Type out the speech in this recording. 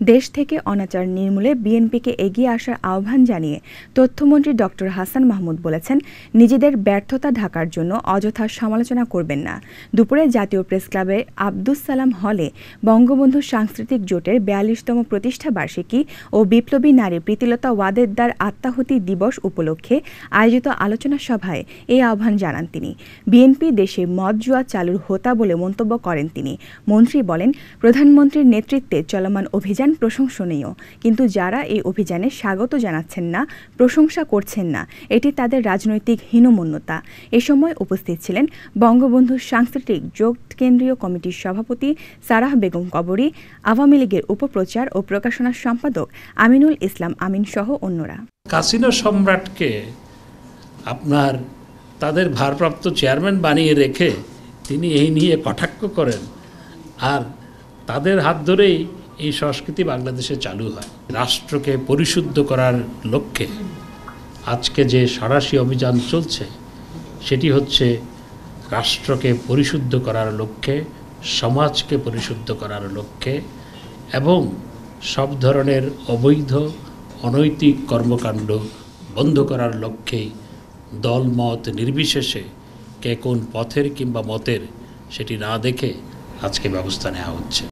দেশ থেকে অনাচার নির্মূলে বিএনপিকে এগিয়ে আসার আহ্বান জানিয়ে তথ্যমন্ত্রী ডক্টর হাসান মাহমুদ বলেছেন, নিজেদের ব্যর্থতা ঢাকার জন্য অযথা সমালোচনা করবেন না। দুপুরে জাতীয় প্রেস ক্লাবে আব্দুস সালাম হলে বঙ্গবন্ধু সাংস্কৃতিক জোটের বিয়াল্লিশতম প্রতিষ্ঠা বার্ষিকী ও বিপ্লবী নারী প্রীতিলতা ওয়াদেদ্দার আত্মাহুতি দিবস উপলক্ষে আয়োজিত আলোচনা সভায় এই আহ্বান জানান তিনি। বিএনপি দেশে মদ জুয়া চালুর হোতা বলে মন্তব্য করেন তিনি। মন্ত্রী বলেন, প্রধানমন্ত্রীর নেতৃত্বে চলমান অভিযান প্রশংসনীয়। কিন্তু যারা এই অভিযানে স্বাগত জানাচ্ছেন না, প্রশংসা করছেন না, এটি তাদের রাজনৈতিক হীনমন্যতা। এ সময় উপস্থিত ছিলেন বঙ্গবন্ধু সাংস্কৃতিক জোট কেন্দ্রীয় কমিটির সভাপতি সারাহ বেগম কবরী, আওয়ামী লীগের উপপ্রচার ও প্রকাশনা সম্পাদক আমিনুল ইসলাম আমিন সহ অন্যরা। কাসিনো সম্রাটকে আপনার তাদের ভারপ্রাপ্ত চেয়ারম্যান বানিয়ে রেখে তিনি এই নিয়ে কটাক্ষ করেন। আর তাদের হাত ধরেই এই সংস্কৃতি বাংলাদেশে চালু হয়। রাষ্ট্রকে পরিশুদ্ধ করার লক্ষ্যে আজকে যে সাঁড়াশি অভিযান চলছে, সেটি হচ্ছে রাষ্ট্রকে পরিশুদ্ধ করার লক্ষ্যে, সমাজকে পরিশুদ্ধ করার লক্ষ্যে এবং সব ধরনের অবৈধ, অনৈতিক কর্মকাণ্ড বন্ধ করার লক্ষ্যেই দলমত নির্বিশেষে কে কোন পথের কিংবা মতের সেটি না দেখে আজকে ব্যবস্থা নেওয়া হচ্ছে।